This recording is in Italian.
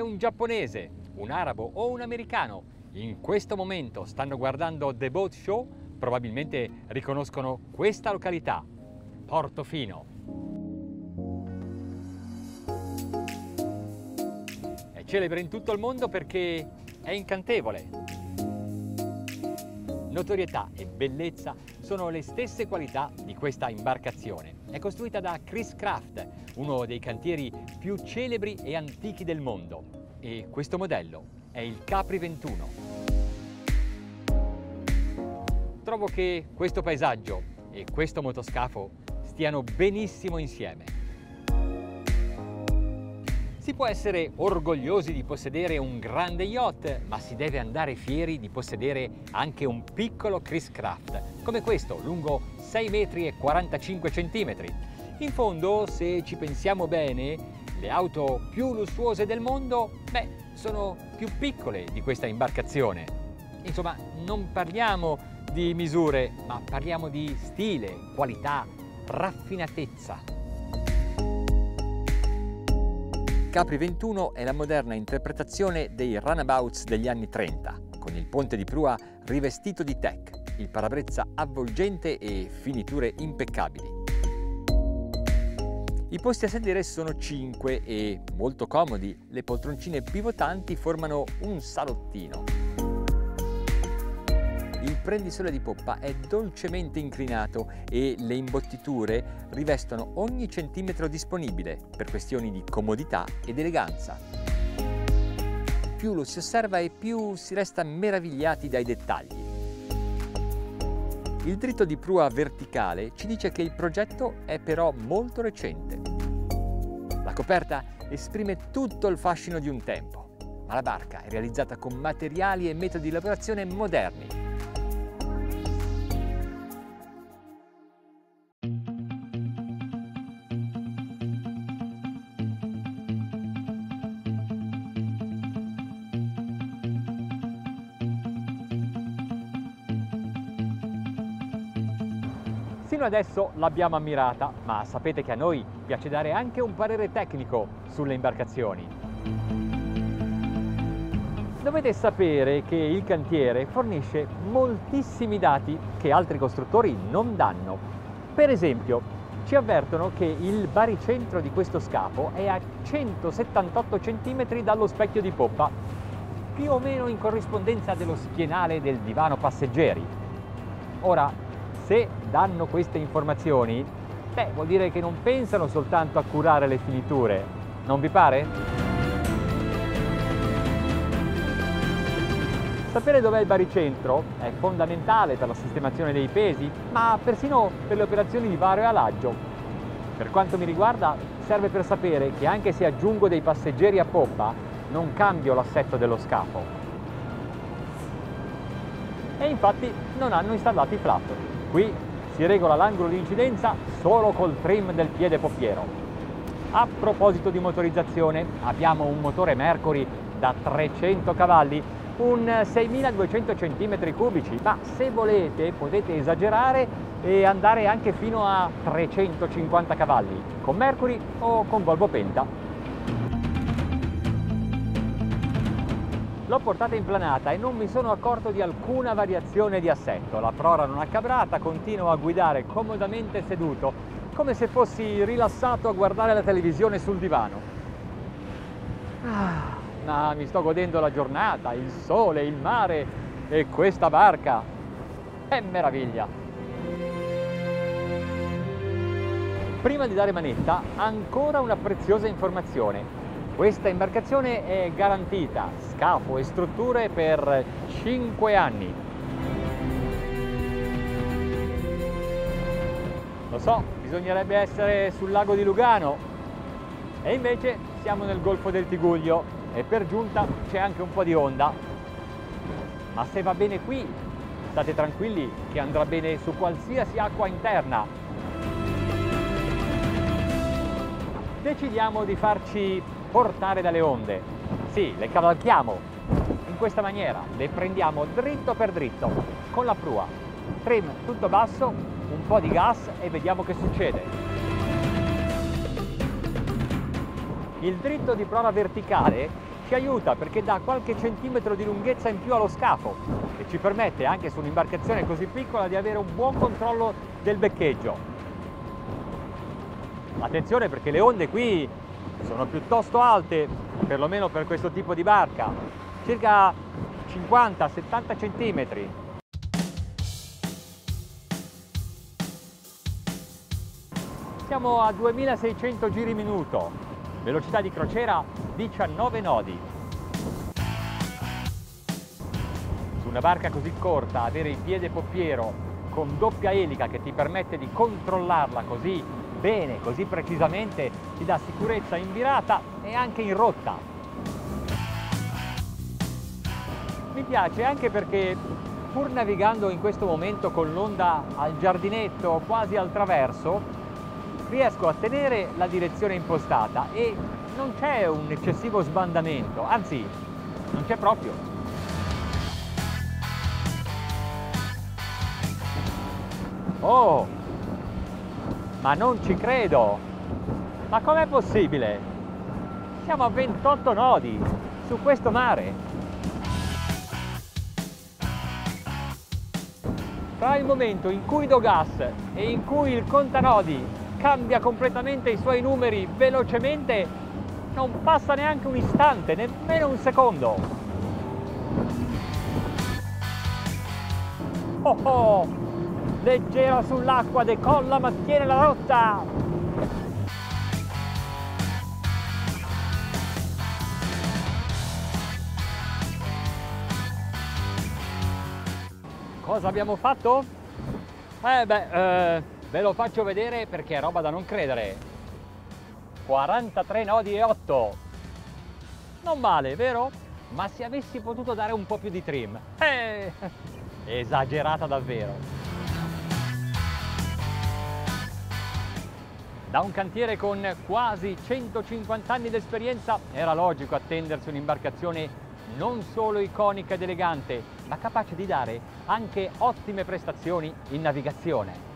Un giapponese, un arabo o un americano. In questo momento stanno guardando The Boat Show, probabilmente riconoscono questa località, Portofino. È celebre in tutto il mondo perché è incantevole, Notorietà e bellezza sono le stesse qualità di questa imbarcazione. È costruita da Chris Craft, uno dei cantieri più celebri e antichi del mondo. E questo modello è il Capri 21. Trovo che questo paesaggio e questo motoscafo stiano benissimo insieme. Si può essere orgogliosi di possedere un grande yacht, ma si deve andare fieri di possedere anche un piccolo Chris Craft, come questo, lungo 6 metri e 45 centimetri. In fondo, se ci pensiamo bene, le auto più lussuose del mondo, beh, sono più piccole di questa imbarcazione. Insomma, non parliamo di misure, ma parliamo di stile, qualità, raffinatezza. Capri 21 è la moderna interpretazione dei runabouts degli anni 30, con il ponte di prua rivestito di tech, il parabrezza avvolgente e finiture impeccabili. I posti a sedere sono 5 e molto comodi, le poltroncine pivotanti formano un salottino. Il prendisole di poppa è dolcemente inclinato e le imbottiture rivestono ogni centimetro disponibile per questioni di comodità ed eleganza. Più lo si osserva e più si resta meravigliati dai dettagli. Il dritto di prua verticale ci dice che il progetto è però molto recente. La coperta esprime tutto il fascino di un tempo, ma la barca è realizzata con materiali e metodi di lavorazione moderni Fino adesso l'abbiamo ammirata, ma sapete che a noi piace dare anche un parere tecnico sulle imbarcazioni. Dovete sapere che il cantiere fornisce moltissimi dati che altri costruttori non danno. Per esempio, ci avvertono che il baricentro di questo scafo è a 178 cm dallo specchio di poppa, più o meno in corrispondenza dello schienale del divano passeggeri. Ora, se danno queste informazioni, beh, vuol dire che non pensano soltanto a curare le finiture, non vi pare? Sapere dov'è il baricentro è fondamentale per la sistemazione dei pesi, ma persino per le operazioni di varo e alaggio. Per quanto mi riguarda, serve per sapere che anche se aggiungo dei passeggeri a poppa, non cambio l'assetto dello scafo. E infatti non hanno installato i flap. Qui si regola l'angolo di incidenza solo col trim del piede poppiero. A proposito di motorizzazione, abbiamo un motore Mercury da 300 cavalli, un 6200 cm3, ma se volete potete esagerare e andare anche fino a 350 cavalli, con Mercury o con Volvo Penta. L'ho portata in planata e non mi sono accorto di alcuna variazione di assetto. La prora non accabrata, continuo a guidare comodamente seduto, come se fossi rilassato a guardare la televisione sul divano. Ah, ma mi sto godendo la giornata, il sole, il mare e questa barca. È meraviglia! Prima di dare manetta, ancora una preziosa informazione. Questa imbarcazione è garantita, scafo e strutture per 5 anni. Lo so, bisognerebbe essere sul lago di Lugano e invece siamo nel Golfo del Tiguglio e per giunta c'è anche un po' di onda. Ma se va bene qui, state tranquilli che andrà bene su qualsiasi acqua interna. Decidiamo di farci portare dalle onde. Sì, le cavalchiamo in questa maniera, le prendiamo dritto per dritto con la prua. Trim tutto basso, un po' di gas e vediamo che succede. Il dritto di prova verticale ci aiuta perché dà qualche centimetro di lunghezza in più allo scafo e ci permette anche su un'imbarcazione così piccola di avere un buon controllo del beccheggio. Attenzione perché le onde qui sono piuttosto alte, perlomeno per questo tipo di barca, circa 50-70 centimetri. Siamo a 2600 giri minuto, velocità di crociera 19 nodi. Su una barca così corta avere il piede poppiero con doppia elica che ti permette di controllarla così bene, così precisamente, ti dà sicurezza in virata e anche in rotta. Mi piace anche perché pur navigando in questo momento con l'onda al giardinetto, quasi al traverso, riesco a tenere la direzione impostata e non c'è un eccessivo sbandamento, anzi non c'è proprio. Oh, ma non ci credo! Ma com'è possibile? Siamo a 28 nodi su questo mare. Tra il momento in cui do gas e in cui il contanodi cambia completamente i suoi numeri velocemente, non passa neanche un istante, nemmeno un secondo. Oh oh, leggera sull'acqua, decolla ma tiene la rotta. Cosa abbiamo fatto? Eh beh, eh, Ve lo faccio vedere perché è roba da non credere. 43 nodi e 8. Non male, vero? Ma se avessi potuto dare un po' più di trim. Eh, esagerata davvero. Da un cantiere con quasi 150 anni di esperienza era logico attendersi un'imbarcazione non solo iconica ed elegante, ma capace di dare anche ottime prestazioni in navigazione.